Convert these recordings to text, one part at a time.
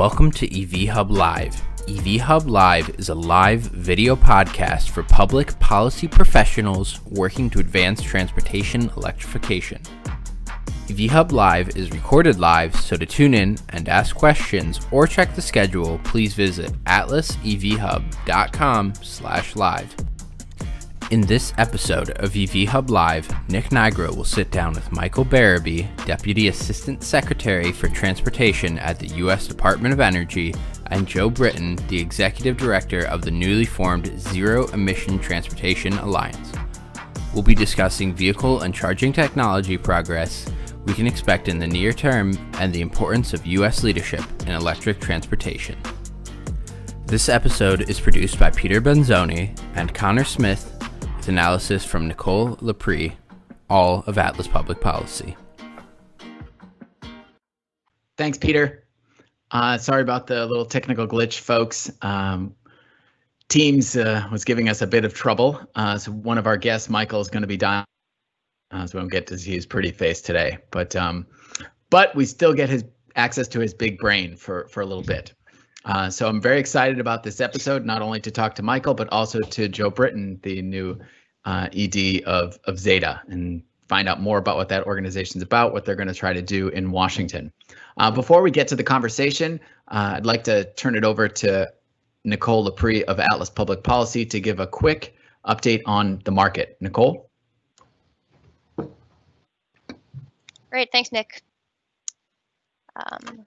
Welcome to EV Hub Live. EV Hub Live is a live video podcast for public policy professionals working to advance transportation electrification. EV Hub Live is recorded live, so to tune in and ask questions or check the schedule, please visit atlasevhub.com/live. In this episode of EV Hub Live, Nick Nigro will sit down with Michael Berube, Deputy Assistant Secretary for Transportation at the U.S. Department of Energy, and Joe Britton, the Executive Director of the newly formed Zero Emission Transportation Alliance. We'll be discussing vehicle and charging technology progress we can expect in the near term and the importance of U.S. leadership in electric transportation. This episode is produced by Peter Benzoni and Connor Smith analysis from Nicole Lepre, all of Atlas Public Policy. Thanks, Peter. Uh, sorry about the little technical glitch, folks. Um, Teams uh, was giving us a bit of trouble. Uh, so one of our guests, Michael, is going to be dying. Uh, so we won't get to see his pretty face today, but um, but we still get his access to his big brain for for a little bit. Uh, so I'm very excited about this episode, not only to talk to Michael, but also to Joe Britton, the new uh, ED of, of Zeta, and find out more about what that organization is about, what they're going to try to do in Washington. Uh, before we get to the conversation, uh, I'd like to turn it over to Nicole Lepre of Atlas Public Policy to give a quick update on the market. Nicole? Great, thanks, Nick. Um,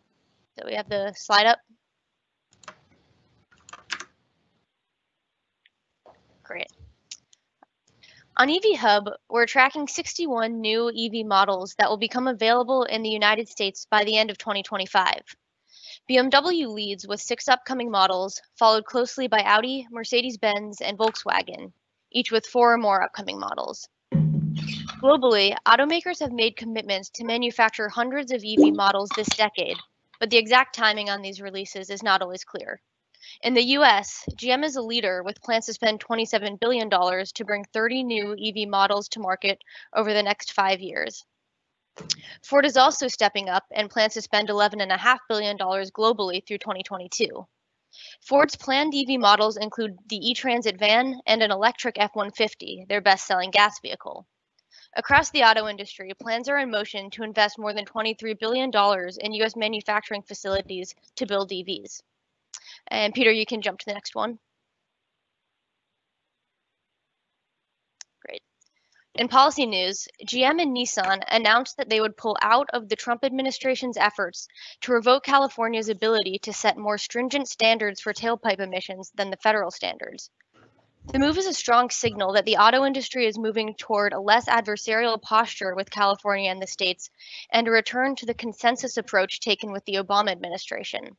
so we have the slide up. Great. On EV Hub, we're tracking 61 new EV models that will become available in the United States by the end of 2025. BMW leads with six upcoming models, followed closely by Audi, Mercedes Benz, and Volkswagen, each with four or more upcoming models. Globally, automakers have made commitments to manufacture hundreds of EV models this decade, but the exact timing on these releases is not always clear. In the US, GM is a leader with plans to spend $27 billion to bring 30 new EV models to market over the next five years. Ford is also stepping up and plans to spend $11.5 billion globally through 2022. Ford's planned EV models include the e Transit van and an electric F 150, their best selling gas vehicle. Across the auto industry, plans are in motion to invest more than $23 billion in U.S. manufacturing facilities to build EVs. And Peter, you can jump to the next one. Great. In policy news, GM and Nissan announced that they would pull out of the Trump administration's efforts to revoke California's ability to set more stringent standards for tailpipe emissions than the federal standards. The move is a strong signal that the auto industry is moving toward a less adversarial posture with California and the states and a return to the consensus approach taken with the Obama administration.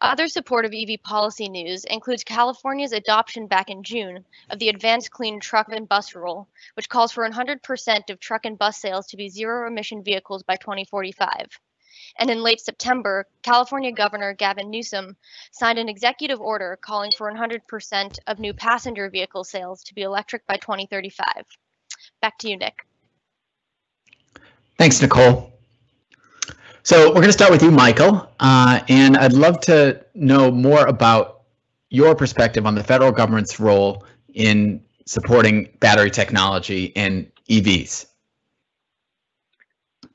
Other supportive EV policy news includes California's adoption back in June of the Advanced Clean Truck and Bus Rule, which calls for 100% of truck and bus sales to be zero emission vehicles by 2045. And in late September, California Governor Gavin Newsom signed an executive order calling for 100% of new passenger vehicle sales to be electric by 2035. Back to you, Nick. Thanks, Nicole. So we're going to start with you, Michael, uh, and I'd love to know more about your perspective on the federal government's role in supporting battery technology and EVs.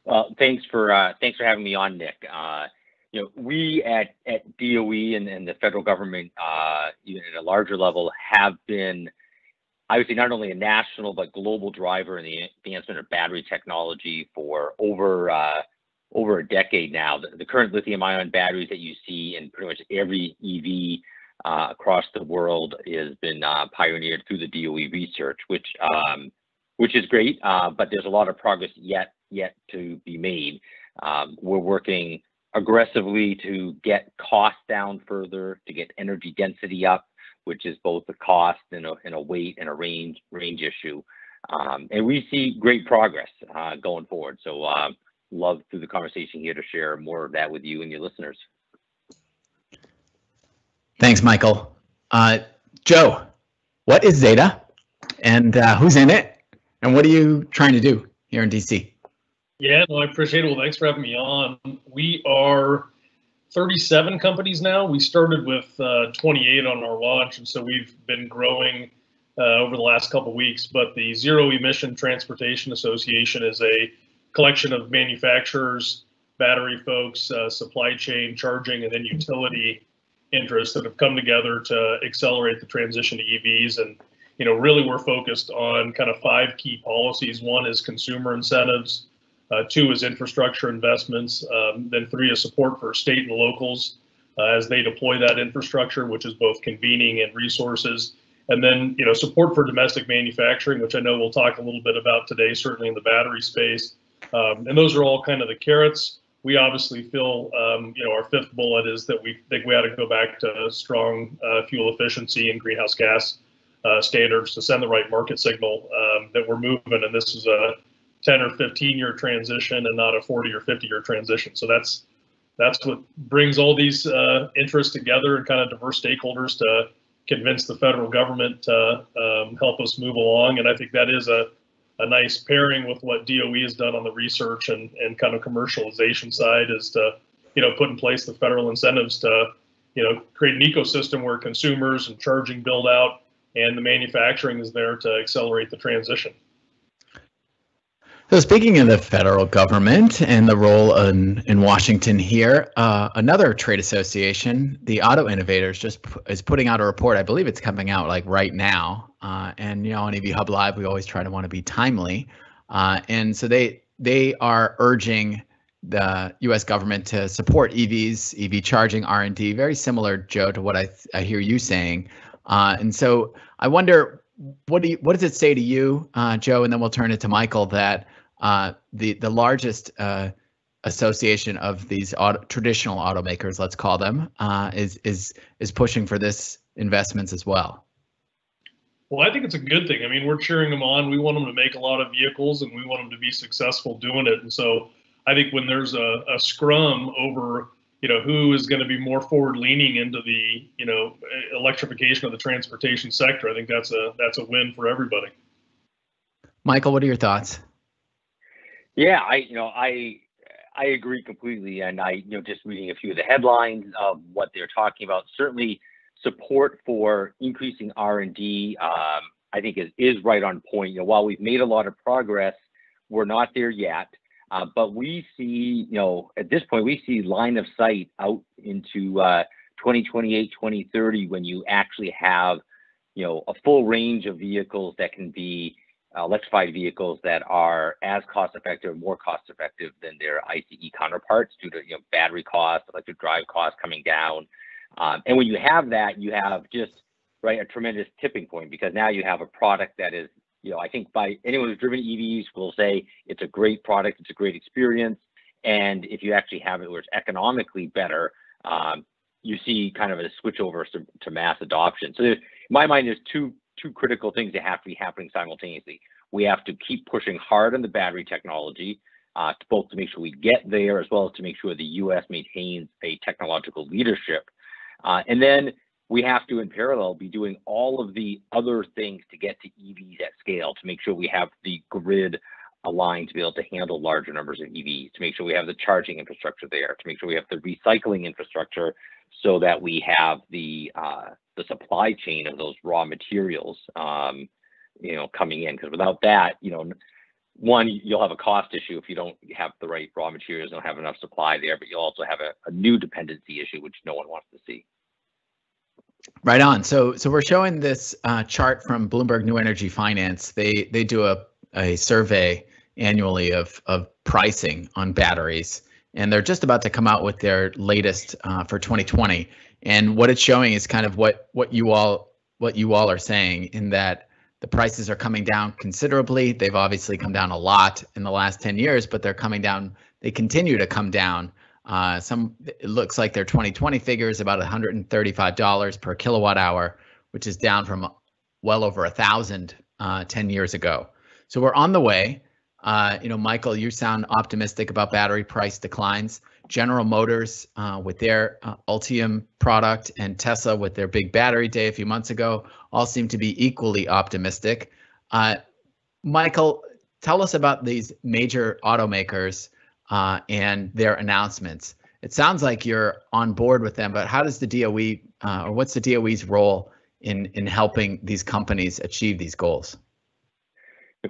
Well, thanks for uh, thanks for having me on, Nick. Uh, you know, we at at DOE and, and the federal government, uh, even at a larger level, have been obviously not only a national but global driver in the advancement of battery technology for over uh, over a decade now. The, the current lithium-ion batteries that you see in pretty much every EV uh, across the world has been uh, pioneered through the DOE research, which um, which is great. Uh, but there's a lot of progress yet yet to be made. Um, we're working aggressively to get costs down further, to get energy density up, which is both a cost and a, and a weight and a range range issue. Um, and we see great progress uh, going forward. So uh, love through the conversation here to share more of that with you and your listeners. Thanks, Michael. Uh, Joe, what is Zeta and uh, who's in it? And what are you trying to do here in DC? Yeah, no, I appreciate it. Well, thanks for having me on. We are 37 companies now. We started with uh, 28 on our launch, and so we've been growing uh, over the last couple weeks. But the Zero Emission Transportation Association is a collection of manufacturers, battery folks, uh, supply chain, charging, and then utility interests that have come together to accelerate the transition to EVs. And you know, really, we're focused on kind of five key policies. One is consumer incentives. Uh, two is infrastructure investments. Um, then three is support for state and locals uh, as they deploy that infrastructure, which is both convening and resources. And then, you know, support for domestic manufacturing, which I know we'll talk a little bit about today, certainly in the battery space. Um, and those are all kind of the carrots. We obviously feel, um, you know, our fifth bullet is that we think we ought to go back to strong uh, fuel efficiency and greenhouse gas uh, standards to send the right market signal um, that we're moving. And this is a 10 or 15 year transition and not a 40 or 50 year transition. So that's that's what brings all these uh, interests together and kind of diverse stakeholders to convince the federal government to um, help us move along. And I think that is a, a nice pairing with what DOE has done on the research and, and kind of commercialization side is to, you know, put in place the federal incentives to, you know, create an ecosystem where consumers and charging build out and the manufacturing is there to accelerate the transition. So speaking of the federal government and the role in, in Washington here, uh, another trade association, the Auto Innovators, just p- is putting out a report. I believe it's coming out like right now. Uh, and you know, on EV Hub Live, we always try to want to be timely. Uh, and so they they are urging the U.S. government to support EVs, EV charging, R&D, very similar, Joe, to what I I hear you saying. Uh, and so I wonder, what do you, what does it say to you, uh, Joe? And then we'll turn it to Michael that uh, the the largest uh, association of these auto, traditional automakers, let's call them, uh, is is is pushing for this investments as well. Well, I think it's a good thing. I mean, we're cheering them on. We want them to make a lot of vehicles, and we want them to be successful doing it. And so, I think when there's a, a scrum over, you know, who is going to be more forward leaning into the, you know, electrification of the transportation sector, I think that's a that's a win for everybody. Michael, what are your thoughts? Yeah, I you know I I agree completely, and I you know just reading a few of the headlines of what they're talking about. Certainly, support for increasing R and D, um, I think is is right on point. You know, while we've made a lot of progress, we're not there yet. Uh, but we see, you know, at this point, we see line of sight out into uh, 2028, 2030 when you actually have, you know, a full range of vehicles that can be electrified vehicles that are as cost effective, more cost effective than their ICE counterparts due to you know battery costs, electric drive costs coming down. Um, and when you have that, you have just right a tremendous tipping point because now you have a product that is you know I think by anyone who's driven EVs will say it's a great product, it's a great experience, and if you actually have it where it's economically better. Um, you see kind of a switch over to, to mass adoption. So in my mind, there's two two critical things that have to be happening simultaneously. We have to keep pushing hard on the battery technology, uh, to both to make sure we get there as well as to make sure the U.S. maintains a technological leadership. Uh, and then we have to, in parallel, be doing all of the other things to get to EVs at scale to make sure we have the grid aligned to be able to handle larger numbers of EVs, to make sure we have the charging infrastructure there, to make sure we have the recycling infrastructure so that we have the uh, the supply chain of those raw materials, um, you know, coming in. Because without that, you know, one you'll have a cost issue if you don't have the right raw materials, don't have enough supply there, but you'll also have a, a new dependency issue, which no one wants to see. Right on. So, so we're showing this uh, chart from Bloomberg New Energy Finance. They they do a a survey annually of of pricing on batteries, and they're just about to come out with their latest uh, for 2020. And what it's showing is kind of what what you all what you all are saying in that the prices are coming down considerably. They've obviously come down a lot in the last 10 years, but they're coming down. They continue to come down. Uh, some it looks like their 2020 figure is about $135 per kilowatt hour, which is down from well over a thousand uh, 10 years ago. So we're on the way. Uh, you know, Michael, you sound optimistic about battery price declines. General Motors uh, with their uh, Ultium product and Tesla with their big battery day a few months ago all seem to be equally optimistic. Uh, Michael, tell us about these major automakers uh, and their announcements. it sounds like you're on board with them, but how does the DOE uh, or what's the DOE's role in in helping these companies achieve these goals?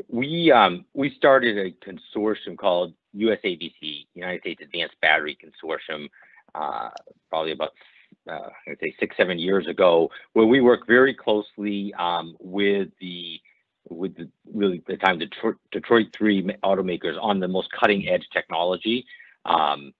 We um, we started a consortium called USABC, United States Advanced Battery Consortium, uh, probably about uh, I'd say six seven years ago, where we work very closely um, with the with the really the time Detroit, Detroit three automakers on the most cutting edge technology. Um,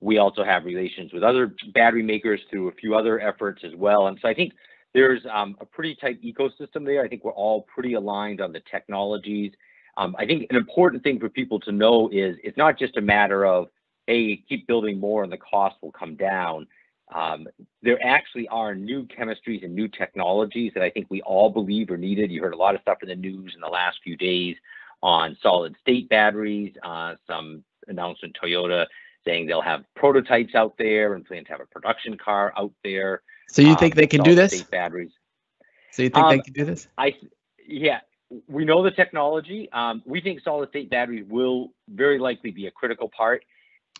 we also have relations with other battery makers through a few other efforts as well. And so I think there's um, a pretty tight ecosystem there. I think we're all pretty aligned on the technologies. Um, I think an important thing for people to know is it's not just a matter of, hey, keep building more and the cost will come down. Um, there actually are new chemistries and new technologies that I think we all believe are needed. You heard a lot of stuff in the news in the last few days on solid state batteries, uh, some announcement Toyota saying they'll have prototypes out there and plan to have a production car out there. So you think um, they can do this? Batteries. So you think um, they can do this? I, yeah, we know the technology. Um, we think solid state batteries will very likely be a critical part.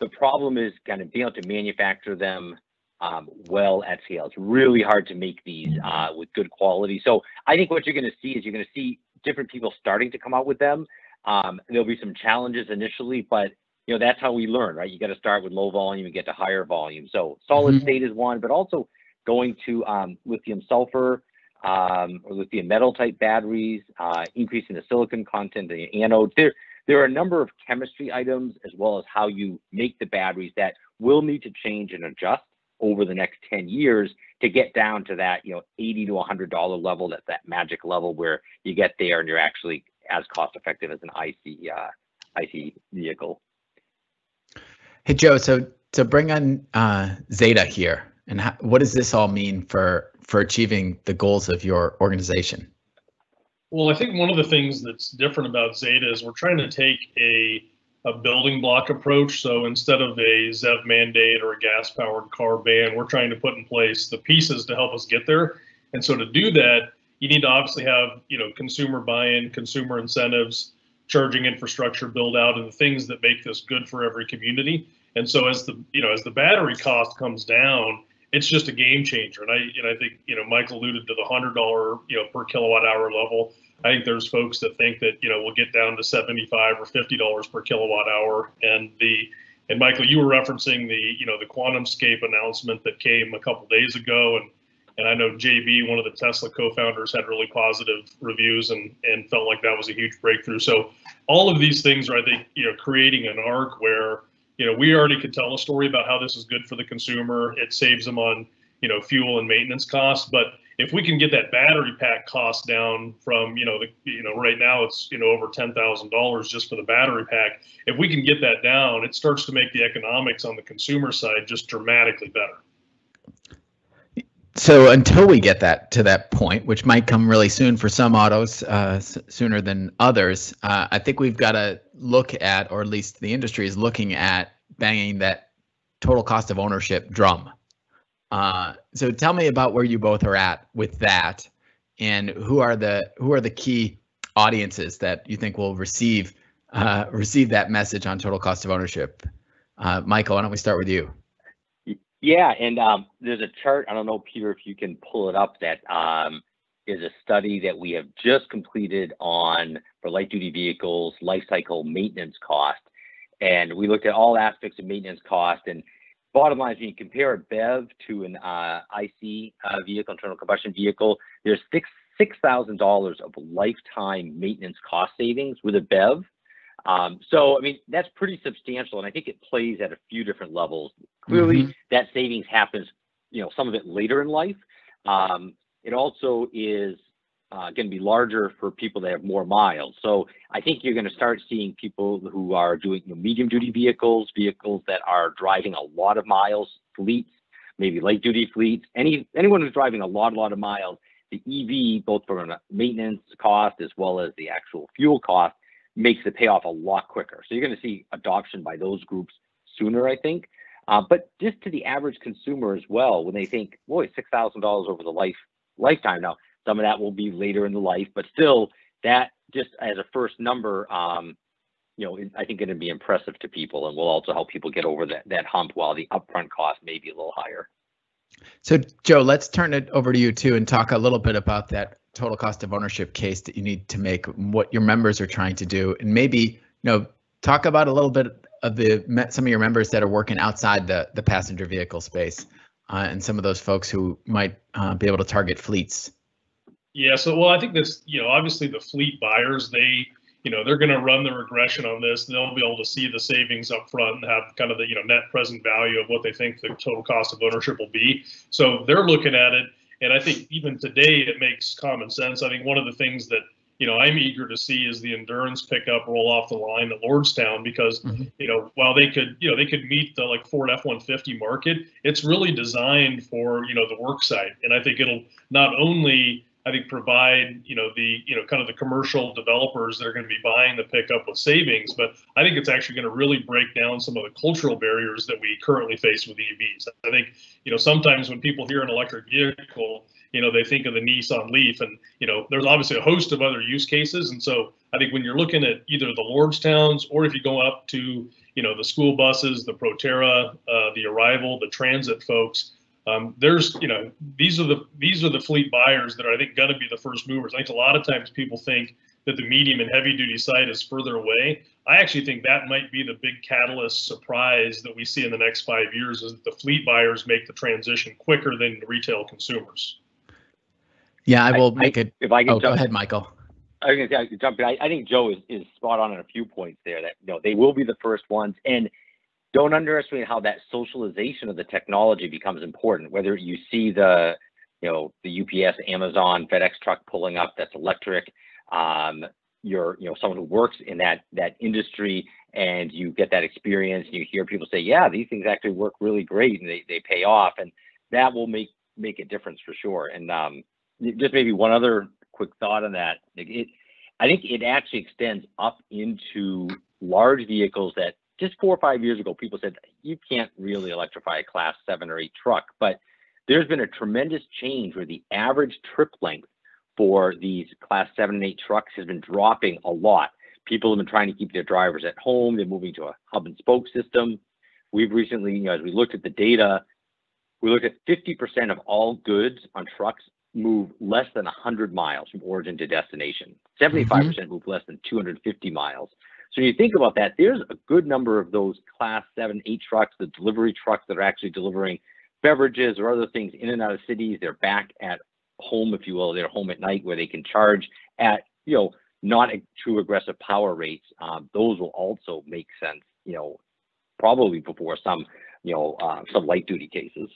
The problem is kind of being able to manufacture them um, well at scale. It's really hard to make these uh, with good quality. So I think what you're going to see is you're going to see different people starting to come out with them. Um, there'll be some challenges initially, but you know that's how we learn, right? You got to start with low volume and get to higher volume. So solid mm-hmm. state is one, but also going to um, lithium sulfur um, or lithium metal type batteries, uh, increasing the silicon content in the anode. There, there are a number of chemistry items as well as how you make the batteries that will need to change and adjust over the next 10 years to get down to that, you know, 80 to 100 dollar level. That's that magic level where you get there and you're actually as cost effective as an IC uh, IC vehicle. Hey Joe, so to bring on uh, Zeta here, and how, what does this all mean for for achieving the goals of your organization? Well, I think one of the things that's different about Zeta is we're trying to take a a building block approach. So instead of a ZEV mandate or a gas powered car ban, we're trying to put in place the pieces to help us get there. And so to do that, you need to obviously have you know consumer buy-in, consumer incentives, charging infrastructure build out, and the things that make this good for every community. And so as the you know as the battery cost comes down, it's just a game changer. And I and I think you know Mike alluded to the hundred dollar you know per kilowatt hour level. I think there's folks that think that you know we'll get down to 75 or 50 dollars per kilowatt hour, and the and Michael, you were referencing the you know the QuantumScape announcement that came a couple days ago, and and I know JB, one of the Tesla co-founders, had really positive reviews and and felt like that was a huge breakthrough. So all of these things are, I think, you know, creating an arc where you know we already could tell a story about how this is good for the consumer. It saves them on you know fuel and maintenance costs, but if we can get that battery pack cost down from you know the you know right now it's you know over ten thousand dollars just for the battery pack. If we can get that down, it starts to make the economics on the consumer side just dramatically better. So until we get that to that point, which might come really soon for some autos, uh, s- sooner than others, uh, I think we've got to look at, or at least the industry is looking at, banging that total cost of ownership drum uh, so tell me about where you both are at with that, and who are the who are the key audiences that you think will receive uh, receive that message on total cost of ownership. Uh, Michael, why don't we start with you? Yeah, and um, there's a chart. I don't know, Peter, if you can pull it up. That um, is a study that we have just completed on for light duty vehicles life cycle maintenance cost, and we looked at all aspects of maintenance cost and bottom line is when you compare a BEV to an uh, IC uh, vehicle, internal combustion vehicle, there's six six thousand dollars of lifetime maintenance cost savings with a BEV. Um, so I mean that's pretty substantial, and I think it plays at a few different levels. Clearly, mm-hmm. that savings happens, you know, some of it later in life. Um, it also is uh, going to be larger for people that have more miles. So I think you're going to start seeing people who are doing you know, medium duty vehicles, vehicles that are driving a lot of miles, fleets, maybe light duty fleets, any anyone who's driving a lot, a lot of miles. The EV, both from a maintenance cost as well as the actual fuel cost, makes the payoff a lot quicker. So you're going to see adoption by those groups sooner, I think. Uh, but just to the average consumer as well, when they think, boy, six thousand dollars over the life lifetime. Now, some of that will be later in the life, but still, that just as a first number, um, you know, I think going to be impressive to people and will also help people get over that, that hump while the upfront cost may be a little higher. So, Joe, let's turn it over to you too and talk a little bit about that total cost of ownership case that you need to make, what your members are trying to do, and maybe you know talk about a little bit of the some of your members that are working outside the the passenger vehicle space, uh, and some of those folks who might uh, be able to target fleets. Yeah, so well, I think this, you know, obviously the fleet buyers, they you know they're going to run the regression on this they'll be able to see the savings up front and have kind of the you know net present value of what they think the total cost of ownership will be so they're looking at it and i think even today it makes common sense i think one of the things that you know i'm eager to see is the endurance pickup roll off the line at lordstown because mm-hmm. you know while they could you know they could meet the like ford f-150 market it's really designed for you know the work site and i think it'll not only I think provide you know the you know kind of the commercial developers that are going to be buying the pickup with savings, but I think it's actually going to really break down some of the cultural barriers that we currently face with EVs. I think you know sometimes when people hear an electric vehicle, you know they think of the Nissan Leaf, and you know there's obviously a host of other use cases, and so I think when you're looking at either the Lordstowns or if you go up to you know the school buses, the Proterra, uh, the Arrival, the transit folks um, there's you know these are the these are the fleet buyers that are I think going to be the first movers. I think a lot of times people think that the medium and heavy duty side is further away. I actually think that might be the big catalyst surprise that we see in the next five years is that the fleet buyers make the transition quicker than the retail consumers. Yeah, I will I, make it. If I can, oh, jump, go ahead, Michael. I was going to jump in. I, I think Joe is, is spot on on a few points there. That you know they will be the first ones, and don't underestimate how that socialization of the technology becomes important. Whether you see the, you know, the UPS, Amazon, FedEx truck pulling up that's electric, um, you're, you know, someone who works in that that industry, and you get that experience, and you hear people say, "Yeah, these things actually work really great, and they they pay off," and that will make make a difference for sure. And um, just maybe one other quick thought on that. It, I think it actually extends up into large vehicles that just four or five years ago, people said you can't really electrify a class seven or eight truck, but there's been a tremendous change where the average trip length for these class seven and eight trucks has been dropping a lot. People have been trying to keep their drivers at home. They're moving to a hub and spoke system. We've recently, you know, as we looked at the data, we looked at 50% of all goods on trucks move less than 100 miles from origin to destination. 75% mm-hmm. percent move less than 250 miles. So when you think about that, there's a good number of those class seven, eight trucks, the delivery trucks that are actually delivering beverages or other things in and out of cities. They're back at home, if you will. They're home at night where they can charge at, you know, not true aggressive power rates. Um, those will also make sense, you know, probably before some, you know, uh, some light duty cases.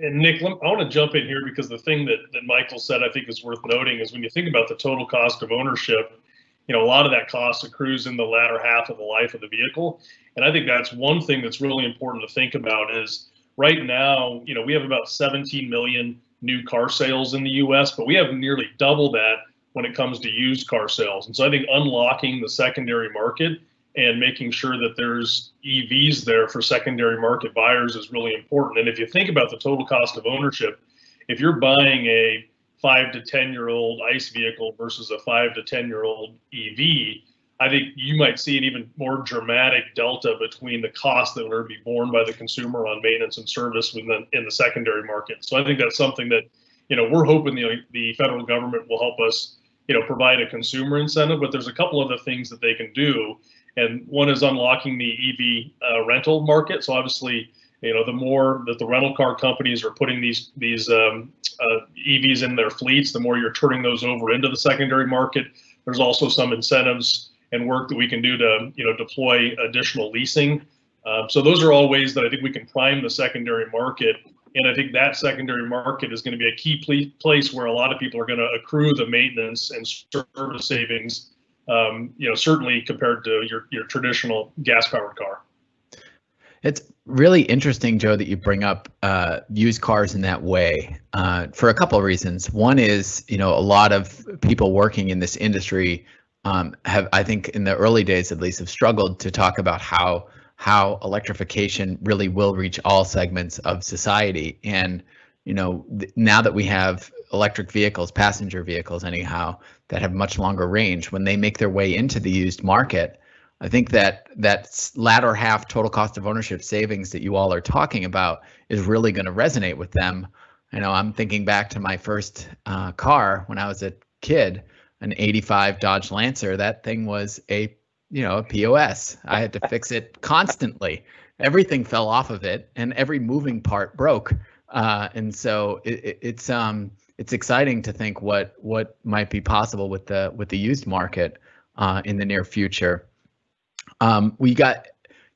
And Nick, I want to jump in here because the thing that, that Michael said I think is worth noting is when you think about the total cost of ownership, you know, a lot of that cost accrues in the latter half of the life of the vehicle. And I think that's one thing that's really important to think about is right now, you know, we have about 17 million new car sales in the US, but we have nearly double that when it comes to used car sales. And so I think unlocking the secondary market and making sure that there's EVs there for secondary market buyers is really important. And if you think about the total cost of ownership, if you're buying a five to 10 year old ICE vehicle versus a five to 10 year old EV, I think you might see an even more dramatic delta between the cost that will be borne by the consumer on maintenance and service within in the secondary market. So I think that's something that, you know, we're hoping the, the federal government will help us, you know, provide a consumer incentive, but there's a couple of other things that they can do. And one is unlocking the EV uh, rental market. So obviously, you know, the more that the rental car companies are putting these these um, uh, EVs in their fleets, the more you're turning those over into the secondary market. There's also some incentives and work that we can do to you know deploy additional leasing. Um, so those are all ways that I think we can prime the secondary market. And I think that secondary market is going to be a key pl- place where a lot of people are going to accrue the maintenance and service savings. Um, you know, certainly compared to your your traditional gas powered car. It's really interesting, Joe, that you bring up uh, used cars in that way uh, for a couple of reasons. One is, you know, a lot of people working in this industry um, have, I think, in the early days at least, have struggled to talk about how how electrification really will reach all segments of society. And you know, th- now that we have electric vehicles, passenger vehicles, anyhow, that have much longer range, when they make their way into the used market I think that that latter half total cost of ownership savings that you all are talking about is really going to resonate with them. I know I'm thinking back to my first uh, car when I was a kid, an 85 Dodge Lancer. That thing was a you know a POS. I had to fix it constantly. Everything fell off of it, and every moving part broke. Uh, and so it, it, it's um it's exciting to think what what might be possible with the with the used market uh, in the near future. Um, we got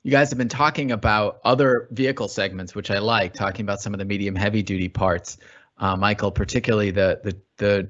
you guys have been talking about other vehicle segments, which I like, talking about some of the medium heavy duty parts. Uh, Michael, particularly the the the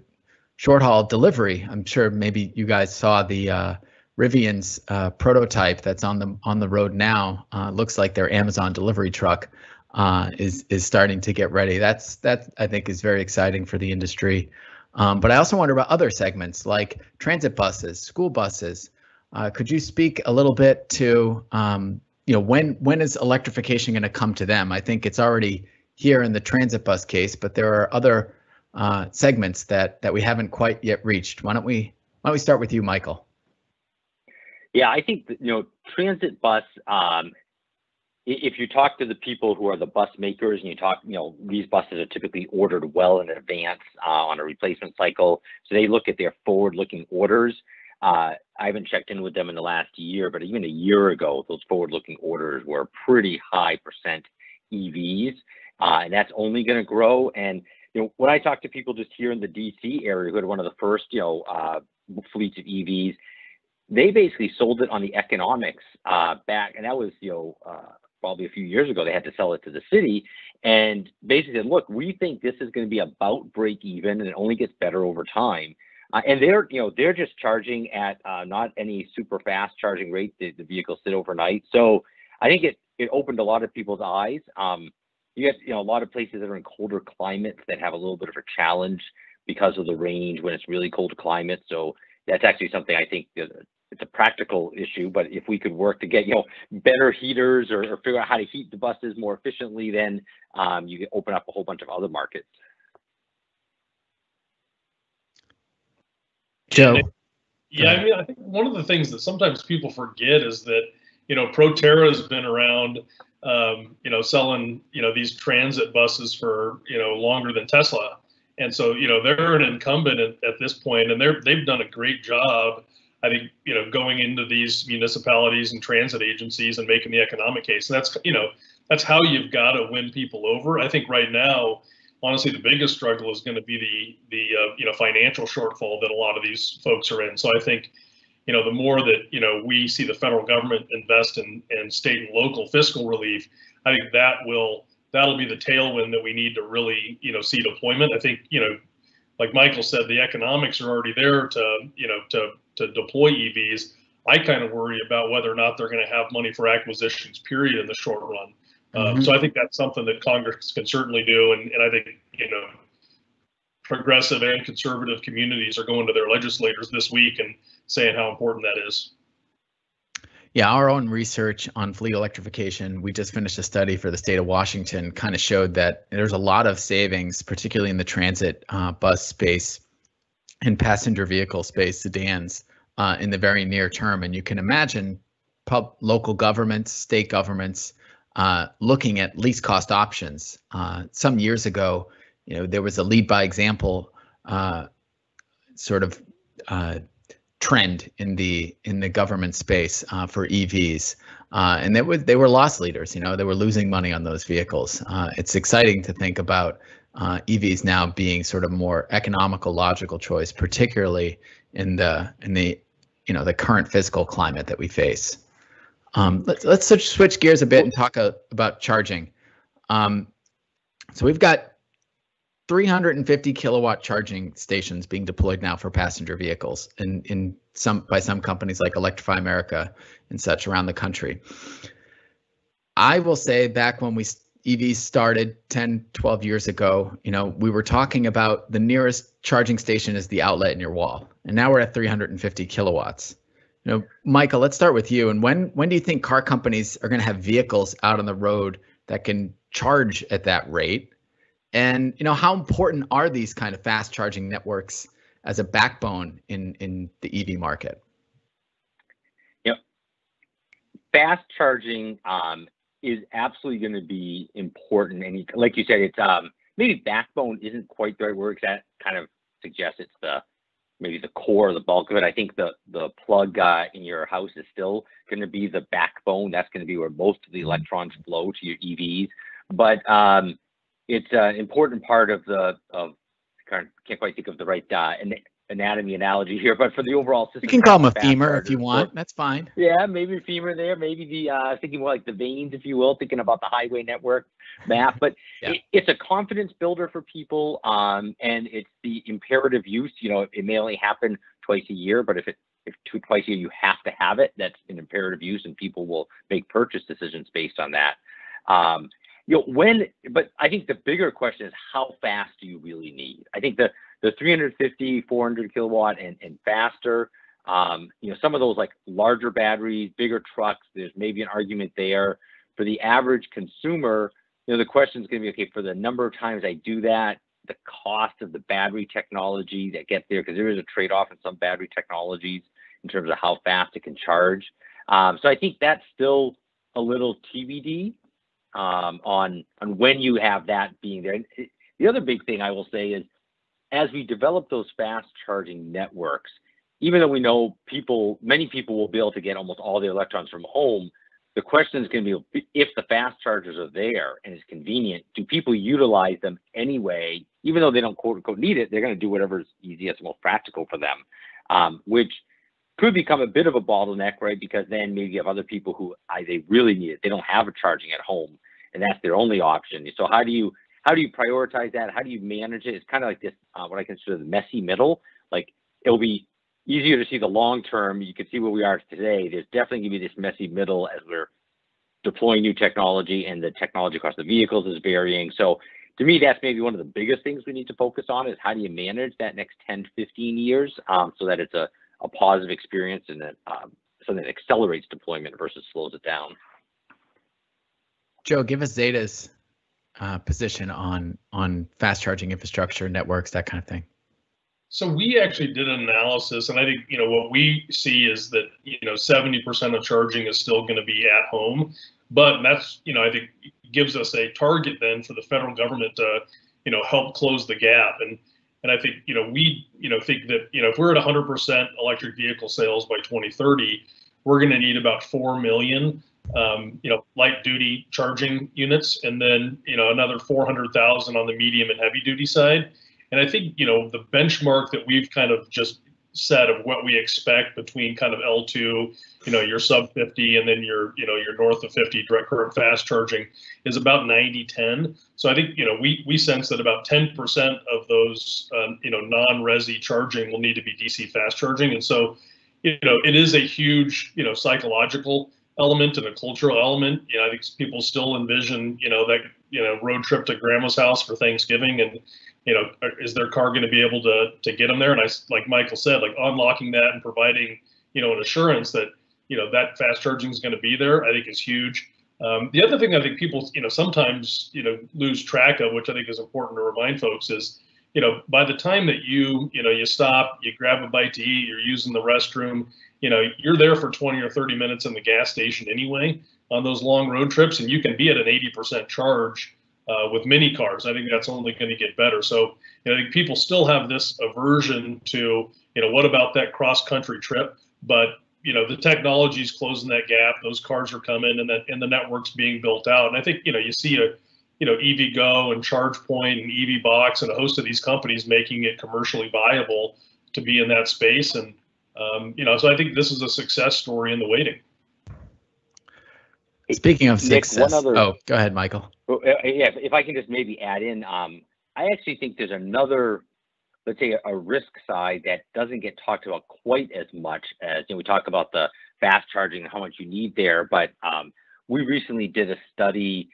short haul delivery. I'm sure maybe you guys saw the uh, Rivian's uh, prototype that's on the on the road now. Uh, looks like their Amazon delivery truck uh, is is starting to get ready. That's that I think is very exciting for the industry. Um, but I also wonder about other segments like transit buses, school buses. Uh, could you speak a little bit to um, you know when when is electrification going to come to them? I think it's already here in the transit bus case, but there are other uh, segments that that we haven't quite yet reached. Why don't we why don't we start with you, Michael? Yeah, I think you know transit bus. Um, if you talk to the people who are the bus makers and you talk, you know, these buses are typically ordered well in advance uh, on a replacement cycle. So they look at their forward looking orders. Uh, I haven't checked in with them in the last year, but even a year ago, those forward looking orders were pretty high percent EVs. Uh, and that's only going to grow. And, you know, when I talk to people just here in the DC area who had one of the first, you know, uh, fleets of EVs, they basically sold it on the economics uh, back, and that was you know uh, probably a few years ago, they had to sell it to the city and basically said, look, we think this is going to be about break even and it only gets better over time. Uh, and they're, you know, they're just charging at uh, not any super fast charging rate. The, the vehicles sit overnight. So I think it, it opened a lot of people's eyes. Um, you have, you know, a lot of places that are in colder climates that have a little bit of a challenge because of the range when it's really cold climate. So that's actually something I think it's a practical issue, but if we could work to get you know better heaters or, or figure out how to heat the buses more efficiently, then um, you can open up a whole bunch of other markets. Joe. Yeah, I mean, I think one of the things that sometimes people forget is that you know Proterra has been around, um, you know, selling you know these transit buses for you know longer than Tesla, and so you know they're an incumbent at, at this point, and they're they've done a great job I think you know going into these municipalities and transit agencies and making the economic case. And that's you know that's how you've got to win people over. I think right now, honestly, the biggest struggle is going to be the the uh, you know financial shortfall that a lot of these folks are in. So I think you know the more that you know we see the federal government invest in in state and local fiscal relief, I think that will that'll be the tailwind that we need to really you know see deployment. I think you know like Michael said, the economics are already there to you know to to deploy EVs. I kind of worry about whether or not they're going to have money for acquisitions, period, in the short run. Um, mm-hmm. so I think that's something that Congress can certainly do, and, and I think you know progressive and conservative communities are going to their legislators this week and saying how important that is. Yeah, our own research on fleet electrification, we just finished a study for the state of Washington, kind of showed that there's a lot of savings, particularly in the transit uh, bus space and passenger vehicle space, sedans, uh, in the very near term. And you can imagine pub, local governments, state governments uh, looking at least cost options. Uh, some years ago, you know, there was a lead by example uh, sort of uh, trend in the in the government space uh, for EVs, and they were they were loss leaders. You know, they were losing money on those vehicles. It's exciting to think about uh, EVs now being sort of more economical, logical choice, particularly in the in the you know the current fiscal climate that we face. Um, let's let's switch, switch gears a bit and talk a, about charging. Um, so we've got 350 kilowatt charging stations being deployed now for passenger vehicles in, in some by some companies like Electrify America and such around the country. I will say back when we EVs started 10, 12 years ago, you know, we were talking about the nearest charging station is the outlet in your wall. And now we're at 350 kilowatts. You know, Michael, let's start with you. And when when do you think car companies are going to have vehicles out on the road that can charge at that rate? And you know, how important are these kind of fast charging networks as a backbone in in the EV market? Yep. fast charging um, is absolutely going to be important. And like you said, it's um, maybe backbone isn't quite the right word. That kind of suggests it's the maybe the core, or the bulk of it. I think the the plug uh, in your house is still going to be the backbone. That's going to be where most of the mm-hmm. electrons flow to your EVs. But um, it's an important part of the of can't quite think of the right uh, anatomy analogy here, but for the overall system. You can call them a femur if you want. That's fine. Yeah, maybe femur there, maybe the uh, thinking more like the veins, if you will, thinking about the highway network map. But yeah. it, it's a confidence builder for people, um, and it's the imperative use. You know, it may only happen twice a year, but if it if two twice a year you have to have it, that's an imperative use, and people will make purchase decisions based on that. Um, you know, when, but I think the bigger question is how fast do you really need? I think the the 350, 400 kilowatt and, and faster. Um, you know, some of those like larger batteries, bigger trucks, there's maybe an argument there. For the average consumer, you know, the question is going to be, okay, for the number of times I do that, the cost of the battery technology that gets there, because there is a trade-off in some battery technologies in terms of how fast it can charge. Um, so I think that's still a little TBD um, on on when you have that being there. And the other big thing I will say is as we develop those fast charging networks, even though we know people, many people will be able to get almost all the electrons from home, the question is going to be if the fast chargers are there and it's convenient, do people utilize them anyway? Even though they don't quote unquote need it, they're going to do whatever's easiest, and most practical for them, um, which could become a bit of a bottleneck, right? Because then maybe you have other people who I, they really need it. They don't have a charging at home, and that's their only option. So how do you how do you prioritize that? How do you manage it? It's kind of like this, uh, what I consider the messy middle. Like it'll be easier to see the long term. You can see where we are today. There's definitely going to be this messy middle as we're deploying new technology and the technology across the vehicles is varying. So to me, that's maybe one of the biggest things we need to focus on is how do you manage that next 10, 15 years um, so that it's a, a positive experience and that, um, something that accelerates deployment versus slows it down. Joe, give us Zeta's uh, position on on fast charging infrastructure, networks, that kind of thing? So we actually did an analysis, and I think you know what we see is that you know 70% of charging is still going to be at home, but that's you know I think gives us a target then for the federal government to you know help close the gap and and I think you know we you know think that you know if we're at 100% electric vehicle sales by 2030, we're going to need about four million um, you know, light duty charging units, and then you know another 400,000 on the medium and heavy duty side. And I think you know the benchmark that we've kind of just set of what we expect between kind of L2, you know, your sub 50 and then your, you know, your north of 50 direct current fast charging is about 90 10. So I think, you know, we we sense that about 10% of those, um, you know, non-resi charging will need to be DC fast charging. And so, you know, it is a huge, you know, psychological element and a cultural element. You know, I think people still envision, you know, that you know road trip to grandma's house for Thanksgiving, and you know, is their car going to be able to to get them there? And I, like Michael said, like unlocking that and providing, you know, an assurance that you know that fast charging is going to be there, I think is huge. Um, the other thing I think people, you know, sometimes you know lose track of, which I think is important to remind folks, is you know, by the time that you, you know, you stop, you grab a bite to eat, you're using the restroom, you know, you're there for 20 or 30 minutes in the gas station anyway on those long road trips, and you can be at an 80% charge uh, with mini cars. I think that's only going to get better. So, you know, I think people still have this aversion to, you know, what about that cross country trip? But you know, the technology is closing that gap. Those cars are coming, and that and the network's being built out. And I think you know, you see a you know, EVgo and ChargePoint and EVBox and a host of these companies making it commercially viable to be in that space. And, um, you know, so I think this is a success story in the waiting. Speaking of Nick, success, other, oh, go ahead, Michael. Uh, yeah, if I can just maybe add in, um, I actually think there's another, let's say, a risk side that doesn't get talked about quite as much as you know, we talk about the fast charging and how much you need there. But um, we recently did a study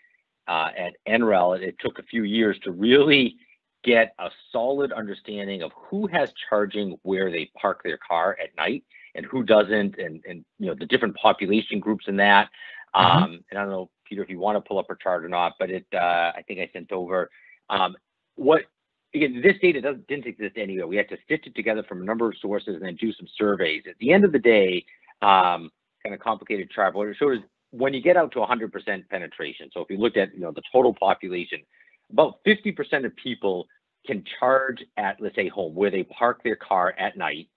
uh, at NREL, it took a few years to really get a solid understanding of who has charging where they park their car at night and who doesn't, and and you know the different population groups in that. Mm-hmm. Um, and I don't know, Peter, if you want to pull up a chart or not, but it uh, I think I sent over um, what again this data doesn't didn't exist anywhere. We had to stitch it together from a number of sources and then do some surveys. At the end of the day. Um, kind of complicated chart. What it shows when you get out to 100% penetration. So if you looked at you know the total population, about 50% of people can charge at let's say home where they park their car at night.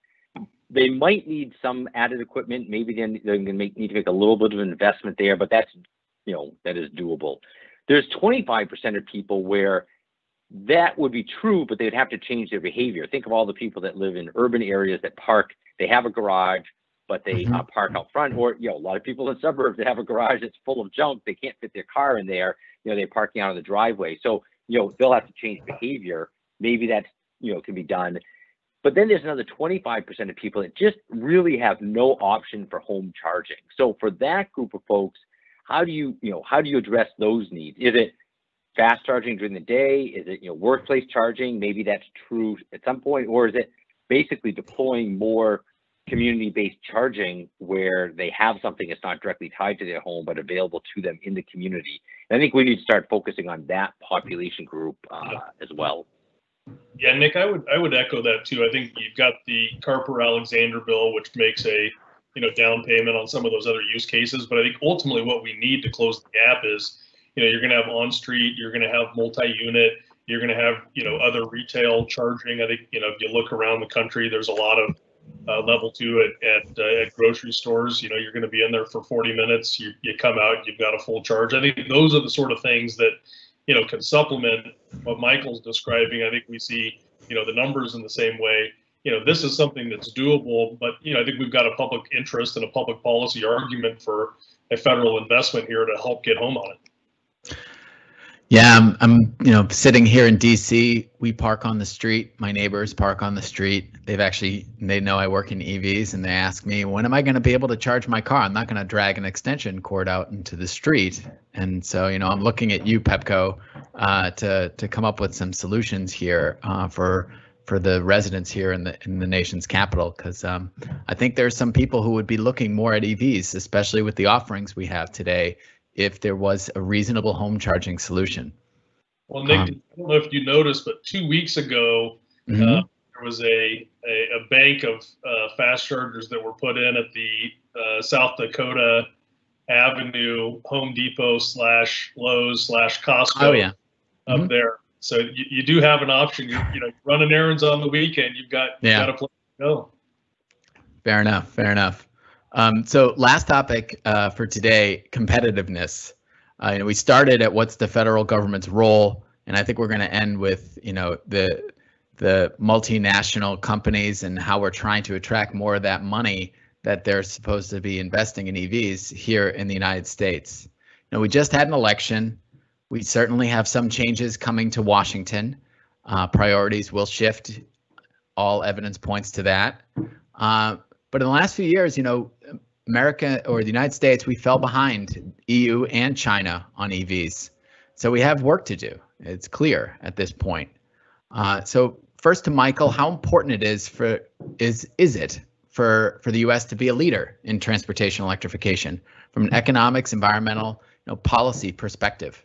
They might need some added equipment. Maybe then they're going to make, need to make a little bit of investment there, but that's you know that is doable. There's 25% of people where that would be true, but they'd have to change their behavior. Think of all the people that live in urban areas that park, they have a garage, but they Mhm. uh, park out front, or you know, a lot of people in suburbs that have a garage that's full of junk, they can't fit their car in there. You know, they're parking out of the driveway, so you know they'll have to change behavior. Maybe that's you know can be done, but then there's another 25% of people that just really have no option for home charging. So for that group of folks, how do you you know how do you address those needs? Is it fast charging during the day? Is it you know workplace charging? Maybe that's true at some point, or is it basically deploying more community-based charging where they have something that's not directly tied to their home but available to them in the community? And I think we need to start focusing on that population group uh, as well. Yeah, Nick, I would I would echo that too. I think you've got the Carper Alexander bill, which makes a you know down payment on some of those other use cases. But I think ultimately what we need to close the gap is you know you're going to have on street, you're going to have multi-unit, you're going to have you know other retail charging. I think you know if you look around the country, there's a lot of uh, level two at at, uh, at grocery stores. You know you're going to be in there for 40 minutes. You you come out, you've got a full charge. I think those are the sort of things that you know, can supplement what Michael's describing. I think we see, you know, the numbers in the same way. You know, this is something that's doable, but you know, I think we've got a public interest and a public policy argument for a federal investment here to help get home on it. Yeah, I'm, I'm, you know, sitting here in DC. We park on the street. My neighbors park on the street. They've actually, they know I work in EVs and they ask me, when am I going to be able to charge my car? I'm not going to drag an extension cord out into the street. And so, you know, I'm looking at you, Pepco, uh, to, to come up with some solutions here uh, for, for the residents here in the in the nation's capital because um, I think there's some people who would be looking more at EVs, especially with the offerings we have today, if there was a reasonable home charging solution. Well, Nick, Um, I don't know if you noticed, but two weeks ago, Mhm. uh, there was a, a, a bank of uh, fast chargers that were put in at the uh, South Dakota Avenue Home Depot slash Lowe's slash Costco oh yeah, up Mhm. there. So you, you do have an option. You, you know, running errands on the weekend, you've got, you've got a place to go. fair enough, fair enough. Um, so last topic uh, for today: competitiveness. Uh, you know, we started at what's the federal government's role, and I think we're going to end with you know the the multinational companies and how we're trying to attract more of that money that they're supposed to be investing in EVs here in the United States. Know, we just had an election. We certainly have some changes coming to Washington. Uh, priorities will shift. All evidence points to that. Uh, but in the last few years, you know, America or the United States, we fell behind EU and China on EVs. So we have work to do. It's clear at this point. Uh, so first to Michael, how important it is for is is it for for the U.S. to be a leader in transportation electrification from an economics, environmental, you know, policy perspective?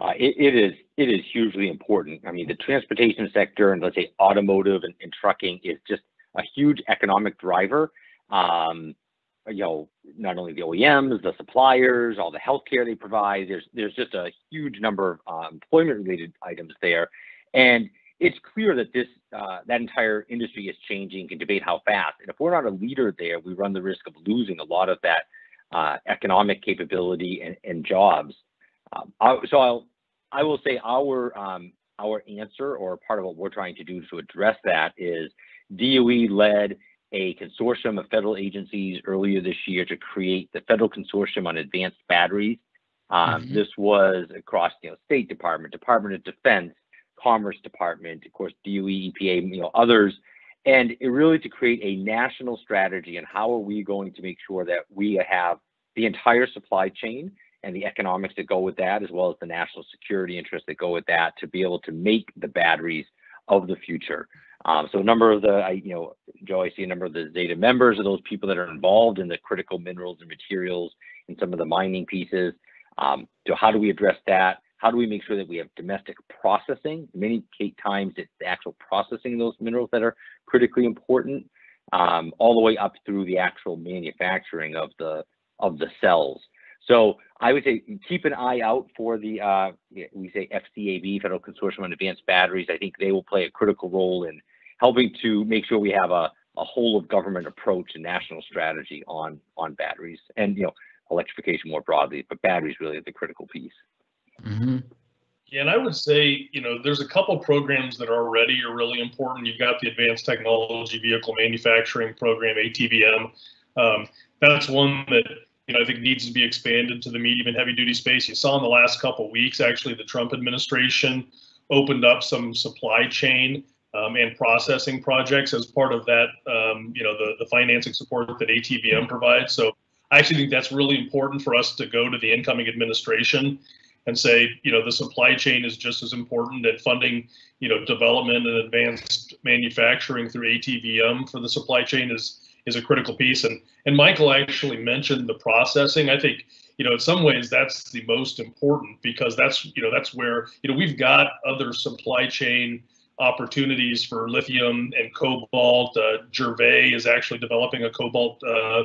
Uh, it, it is it is hugely important. I mean, the transportation sector and let's say automotive and, and trucking is just a huge economic driver. Um, you know, not only the OEMs, the suppliers, all the healthcare they provide. There's there's just a huge number of uh, employment-related items there, and it's clear that this uh, that entire industry is changing. Can debate how fast, and if we're not a leader there, we run the risk of losing a lot of that uh, economic capability and, and jobs. Um, I, so I'll I will say our um, our answer or part of what we're trying to do to address that is DOE led a consortium of federal agencies earlier this year to create the Federal Consortium on Advanced Batteries. Um, Mhm. This was across you know State Department, Department of Defense, Commerce Department, of course DOE, EPA, you know others, and it really to create a national strategy and how are we going to make sure that we have the entire supply chain and the economics that go with that, as well as the national security interests that go with that, to be able to make the batteries of the future. Um, so a number of the, I, you know, Joe, I see a number of the Zeta members of those people that are involved in the critical minerals and materials and some of the mining pieces. Um, so how do we address that? How do we make sure that we have domestic processing? Many times it's the actual processing of those minerals that are critically important. um, all the way up through the actual manufacturing of the of the cells. So I would say keep an eye out for the uh, we say FCAB Federal Consortium on Advanced Batteries. I think they will play a critical role in helping to make sure we have a, a whole of government approach and national strategy on on batteries and you know electrification more broadly, but batteries really is the critical piece. Mm-hmm. Yeah, and I would say, you know, there's a couple programs that are already are really important. You've got the Advanced Technology Vehicle Manufacturing Program, ATVM. Um, that's one that you know I think needs to be expanded to the medium and heavy duty space. You saw in the last couple weeks, actually, the Trump administration opened up some supply chain um, and processing projects as part of that, um, you know, the, the financing support that ATVM provides. So I actually think that's really important for us to go to the incoming administration and say, you know, the supply chain is just as important and funding, you know, development and advanced manufacturing through ATVM for the supply chain is is a critical piece. And and Michael actually mentioned the processing. I think, you know, in some ways that's the most important because that's, you know, that's where, you know, we've got other supply chain opportunities for lithium and cobalt. Uh, Jervois is actually developing a cobalt uh,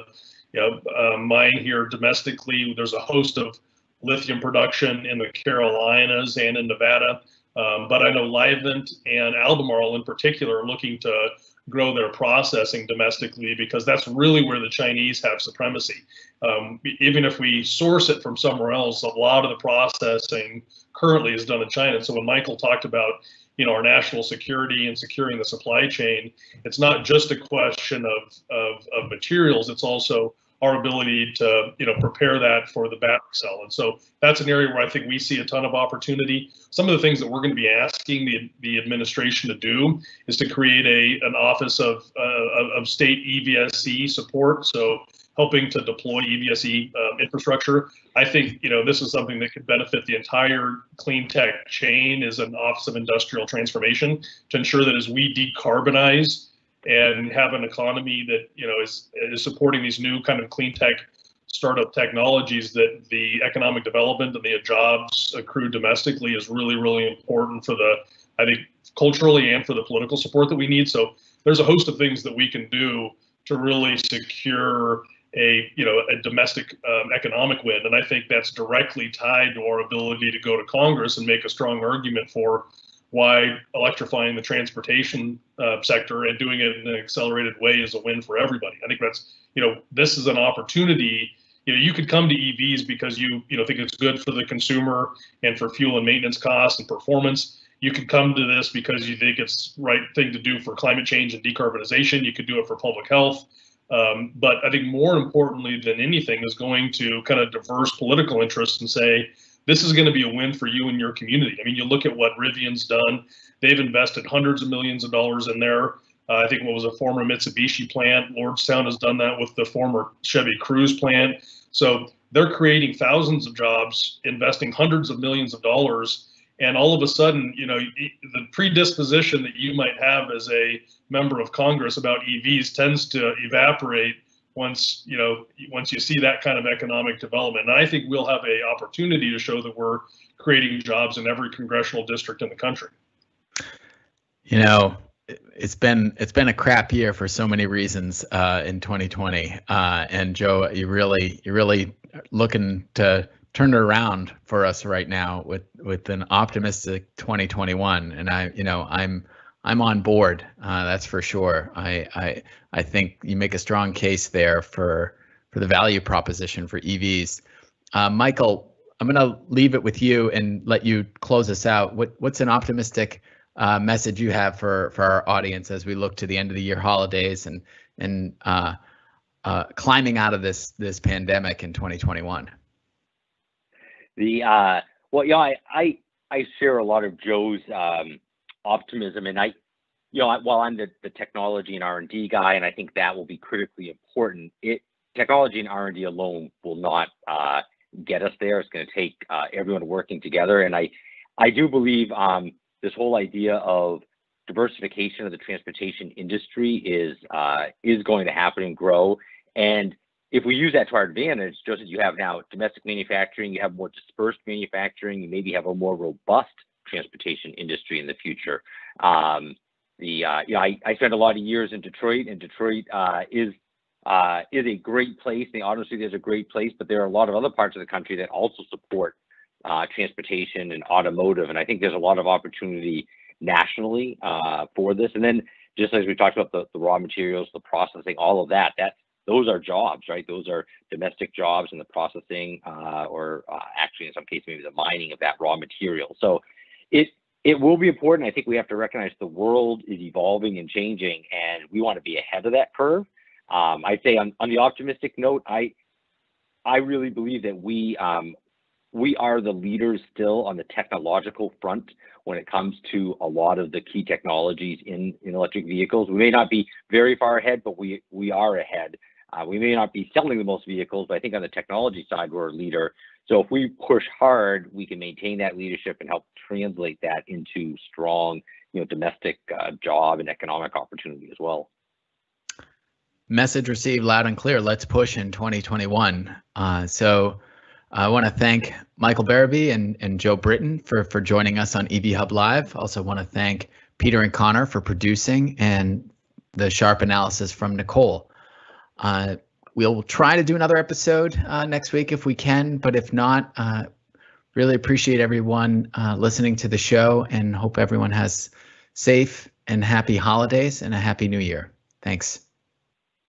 you know, uh, mine here domestically. There's a host of lithium production in the Carolinas and in Nevada. Um, but I know Livent and Albemarle in particular are looking to grow their processing domestically because that's really where the Chinese have supremacy. Um, even if we source it from somewhere else, a lot of the processing currently is done in China. So when Michael talked about you know our national security and securing the supply chain, it's not just a question of, of, of materials, it's also our ability to you know prepare that for the battery cell. And so that's an area where i think we see a ton of opportunity. Some of the things that we're going to be asking the, the administration to do is to create a an office of uh, of state evse support. So helping to deploy evse um, infrastructure. I think you know this is something that could benefit the entire clean tech chain is an office of industrial transformation to ensure that as we decarbonize and have an economy that you know is is supporting these new kind of clean tech startup technologies that the economic development and the jobs accrued domestically is really really important for the i think culturally and for the political support that we need. So there's a host of things that we can do to really secure a you know a domestic um, economic win and i think that's directly tied to our ability to go to congress and make a strong argument for why electrifying the transportation uh, sector and doing it in an accelerated way is a win for everybody. I think that's, you know, this is an opportunity. You know, you could come to EVs because you, you know, think it's good for the consumer and for fuel and maintenance costs and performance. You could come to this because you think it's right thing to do for climate change and decarbonization. You could do it for public health. Um, but I think more importantly than anything is going to kind of diverse political interests and say, this is going to be a win for you and your community. I mean, you look at what Rivian's done; they've invested hundreds of millions of dollars in there. Uh, I think what was a former Mitsubishi plant. Lordstown has done that with the former Chevy Cruze plant. So they're creating thousands of jobs, investing hundreds of millions of dollars, and all of a sudden, you know, the predisposition that you might have as a member of Congress about EVs tends to evaporate once you know once you see that kind of economic development. And I think we'll have a opportunity to show that we're creating jobs in every congressional district in the country. You know, it's been it's been a crap year for so many reasons uh, in 2020. Uh, and Joe, you really you really looking to turn it around for us right now with with an optimistic 2021. And I you know I'm I'm on board. Uh, that's for sure. I, I I think you make a strong case there for for the value proposition for EVs. Uh, Michael, I'm going to leave it with you and let you close us out. What what's an optimistic uh, message you have for for our audience as we look to the end of the year holidays and and uh, uh, climbing out of this this pandemic in 2021? The uh, well, yeah, I, I I share a lot of Joe's um, optimism. And I, you know, while I'm the, the technology and R&D guy, and I think that will be critically important, it technology and R&D alone will not uh, get us there. It's going to take uh, everyone working together. And I, I do believe um, this whole idea of diversification of the transportation industry is uh, is going to happen and grow. And if we use that to our advantage, just as you have now domestic manufacturing, you have more dispersed manufacturing, you maybe have a more robust transportation industry in the future. Um, the uh, you know I, I spent a lot of years in Detroit, and Detroit uh, is uh, is a great place. The auto city is a great place, but there are a lot of other parts of the country that also support uh, transportation and automotive, and I think there's a lot of opportunity nationally uh, for this. And then just as we talked about the, the raw materials, the processing, all of that, that those are jobs, right? Those are domestic jobs in the processing, uh, or uh, actually in some cases maybe the mining of that raw material. So it it will be important. I think we have to recognize the world is evolving and changing, and we want to be ahead of that curve. Um, I'd say on, on the optimistic note, I I really believe that we um, we are the leaders still on the technological front when it comes to a lot of the key technologies in, in electric vehicles. We may not be very far ahead, but we we are ahead. Uh, we may not be selling the most vehicles, but I think on the technology side, we're a leader. So if we push hard, we can maintain that leadership and help translate that into strong, you know, domestic uh, job and economic opportunity as well. Message received loud and clear. Let's push in 2021. Uh, so I want to thank Michael Berube and, and Joe Britton for, for joining us on EV Hub Live. Also want to thank Peter and Connor for producing and the sharp analysis from Nicole. Uh, we'll try to do another episode uh, next week if we can, but if not, uh, really appreciate everyone uh, listening to the show and hope everyone has safe and happy holidays and a happy new year. Thanks.